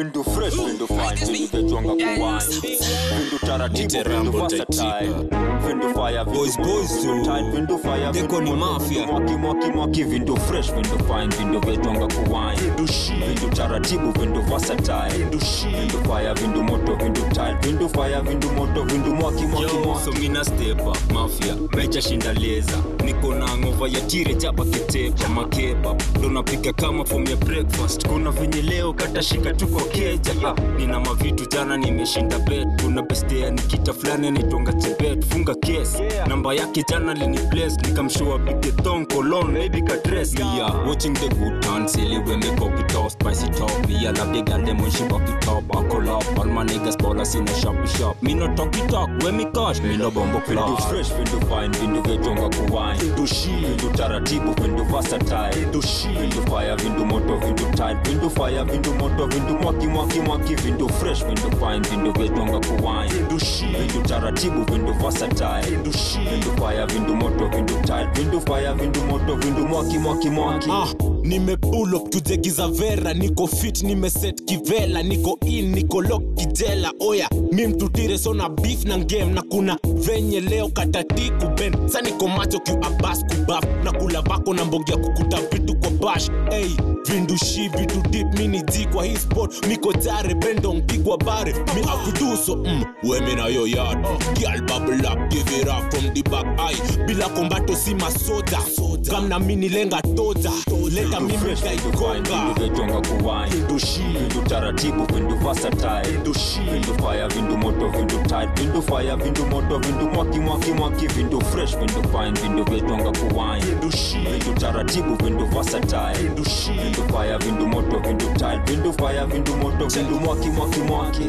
vindu fresh vindu fine. Vindu vyetwanga kuwine vindu taratibu vindu versatile. Vindu fire Boys, boys, vindu vindu fire Deko vindu ni moto, mafia. mwaki mwaki mwaki vindu fresh vindu fine. Vindu kuwani vindu taratibu vindu versatile. Vindu fire vindu moto vindu vindu fire vindu moto vindu mwaki mwaki mwaki. so mina mafia. Mecha shinda leza. Niko na ngova ya tire chapa kitepa makeba donapika kama fom ya breakfast. Kuna venye leo katashika tuko keja. Ha, nina mavitu jana nimeshinda bet. Kuna bestea nikita fulani nitonga chebet funga kes namba yake jana lini bless. Nikamshua bige thong colon maybe ka dress. Me yeah, watching the good times silly when me copy top spicy top mia yeah love the girl them when she walk it up. I call up all my niggas ballers in the shop shop. Me no talk talk when me cash. Me no bombo vindu club fresh vindu fine vindu vyetwanga kuwine vindu taratibu vindu versatile. Vindu fire vindu moto vindu tight vindu fire vindu moto vindu mwaki mwaki mwaki. Vindu fresh vindu fine vindu vyetwanga kuwine vindu taratibu vindu versatile. Vindu fire vindu moto vindu tight vindu fire vindu moto vindu mwaki mwaki mwaki. Ah, nimepull up tujegiza vera niko fit nimeset kivela niko in niko lock kijela oya. Mi mtutire sona beef na game na kuna venye leo katati kuben sa niko macho kiabas kubaf na kula bako na mbogia kukuta vitu kwa bash. Hey, vindushi vitu dip mini ji kwa hii sport. Miko jare bendo mpigwa bare. Mi akuduso mm, wemi na yo yard. Up back eye bila kombato si masoja kamna mini lenga toja leta mimi fresh vindu fine kaikonga vindu vyetwanga kuwine. Vindu taratibu vindu versatile. Vindu fire vindu moto vindu tight vindu fire vindu moto vindu mwaki mwaki mwaki. Vindu fresh vindu fine vindu vyetwanga kuwine. Vindu taratibu vindu versatile. Vindu fire vindu moto vindu tight vindu fire vindu moto vindu mwaki mwaki mwaki.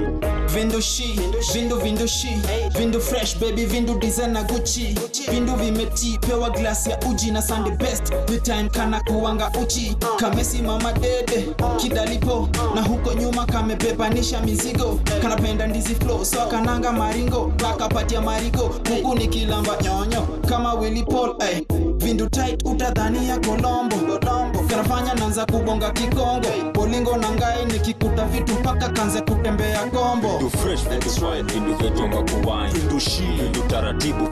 Vindu shi vindu vindu shi. Vindu fresh baby vindu design na gucci vindu vimeti pewa glasi ya uji na sunday best. Time kana kuwanga uchi. Kamesimama dede kidalipo na huko nyuma kamepepanisha mizigo. Kanapenda ndizi flow so kananga maringo. Kakapatia marigo huku ni kilamba nyonyo. Kama Willy Paul ay. vindu tight utadhania kolombo nafanya naanza kubonga kikongo bolingo na ngai nikikuta vitu mpaka kanze kutembea kombo. Taratibu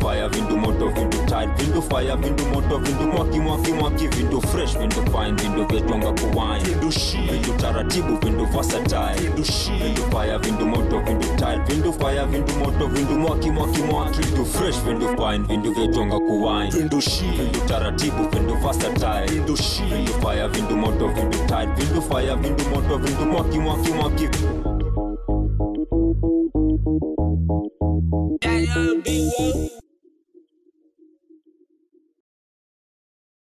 fire pindu moto pindu tide. Fire moto mwaki mwaki mwaki. Pindu fresh pindu fine pindu vetonga kuwine. Pindu taratibu pindu versatile. Pindu fire pindu moto vindu tight vindu fire vindu moto vindu mwaki mwaki mwaki. Vindu fresh vindu fine vindu vyetwanga kuwine vindu taratibu vindu versatile. Vindu fire vindu moto vindu tight vindu fire vindu moto vindu mwaki mwaki mwaki. Yeah, yeah,